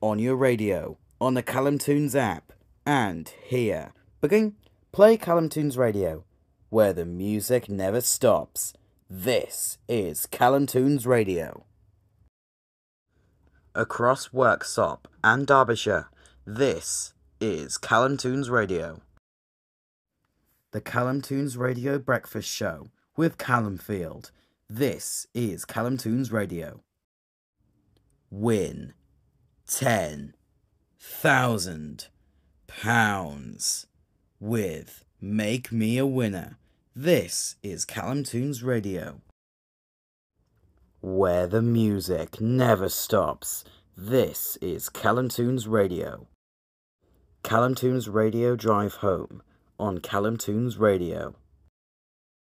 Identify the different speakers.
Speaker 1: on your radio, on the Callum Tunes app, and here. Begin. Play Callum Tunes Radio, where the music never stops. This is Callum Tunes Radio. Across Worksop and Derbyshire, this is Callum Tunes Radio. The Callum Tunes Radio Breakfast Show with Callum Field. This is Callum Tunes Radio. Win ten thousand pounds with Make Me a Winner. This is Callum Tunes Radio. Where the music never stops. This is Callum Tunes Radio. Callum Tunes Radio Drive Home on Callum Tunes Radio.